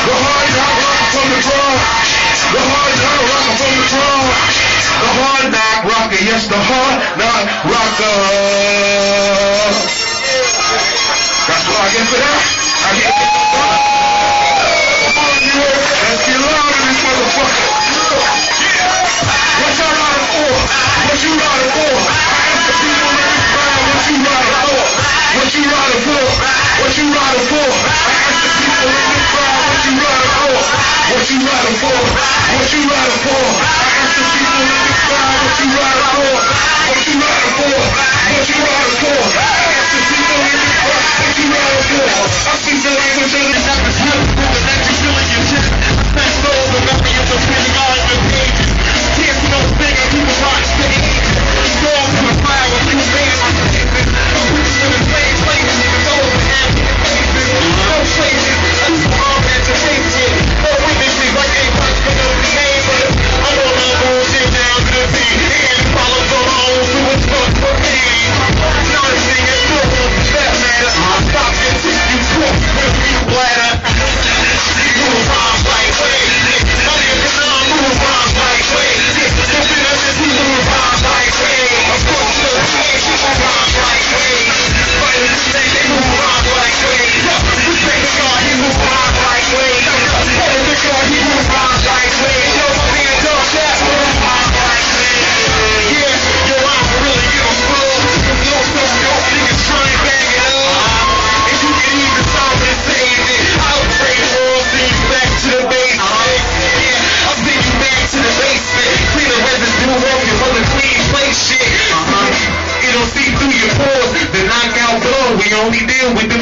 The hard knock rock from the crowd. The hard knock rocker from the crowd. The hard knock rocker, yes, the hard knock rocker. That's what I get for that. I get for. Come on, you? Let's get louder, this motherfucker. What y'all riding for? What you riding for? I ask the people in this crowd what you riding for. What you riding for? What you riding for? I ask the people in this what you riding for? What you riding for? What you riding for? we deal with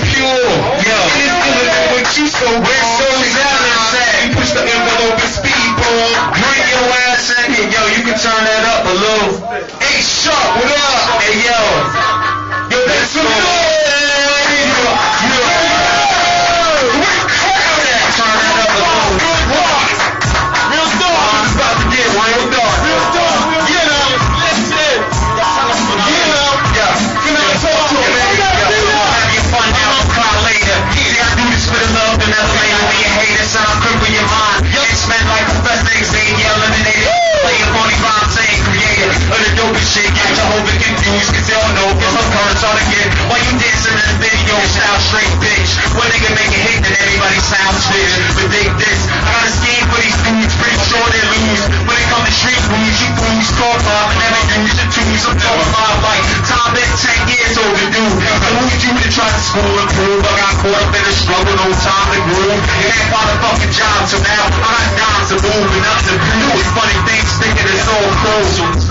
a straight bitch. One nigga make a hit, then everybody sounds bitch. But dig this, I got a scheme for these dudes, pretty sure they lose. When it comes to street booze, you booze, talk up, and never use the tools. I'm talking about like, time is 10 years overdue. I who you to try to school and prove? I got caught up in a struggle, no time to groove. Can't find a fucking job till now. I got dimes to move and up to do. It's funny things thinking it's all closed.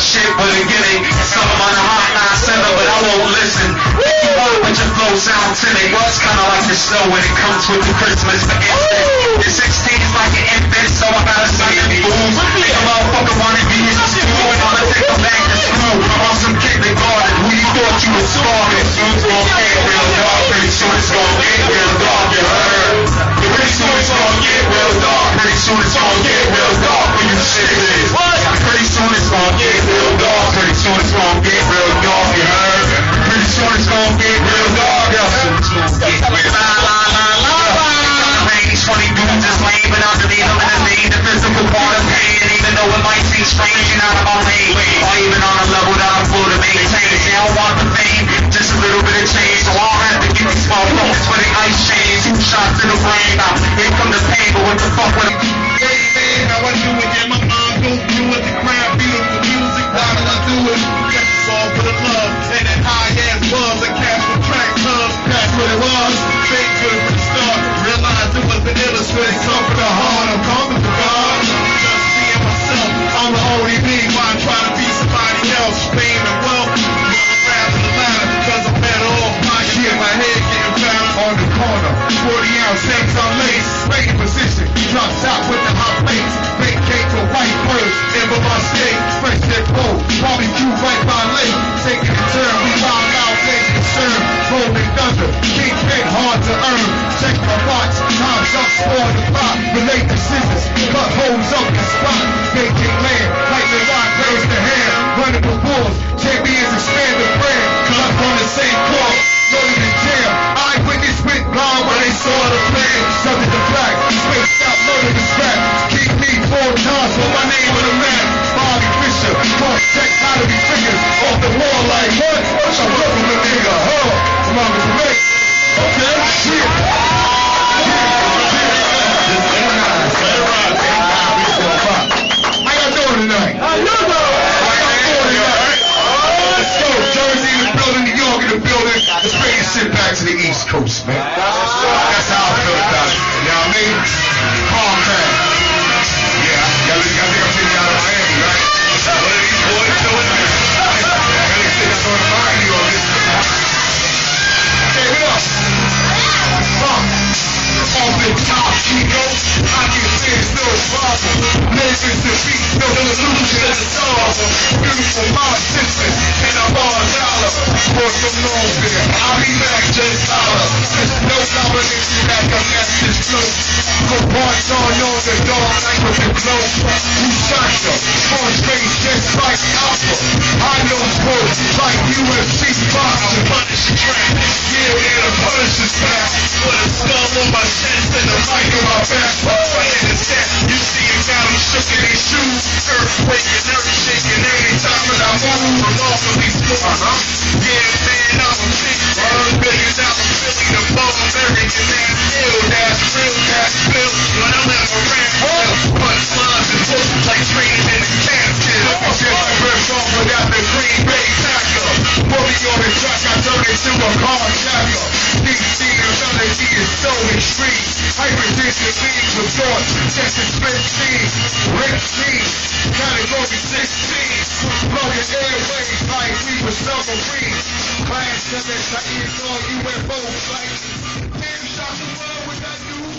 shit, but in getting some of my hot nine center, but I won't listen. But your flow sound tinny. Well, it's kinda like the snow when it comes with the Christmas. For instance, the like an infant, so I gotta sign the brain out. Here come the table with what the fuck with Niggas defeat, illusion as a. Beautiful, my attention, and I bought a dollar. For some long beer, I'll be back, Jay Tyler. No combination back, I'm this flow. Go parts on on the dark night with the glow. Who shot ya? On space, just like Alpha. UFC box to punish the crack. Yeah, man, the punish is back. Put a skull on my chest and a mic on my back. Fighting the tech. You see it now, I'm shook in these shoes. Earthquake and earth shaking every time that I move. Remarkably smart, huh? Yeah, man, I'm a Hypertension leaves of thought, chest and split seeds, ripped seeds, category 16, airways like we were submarines, class 7, Saeed on UFO flights, damn shot the world with that new